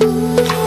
Ooh.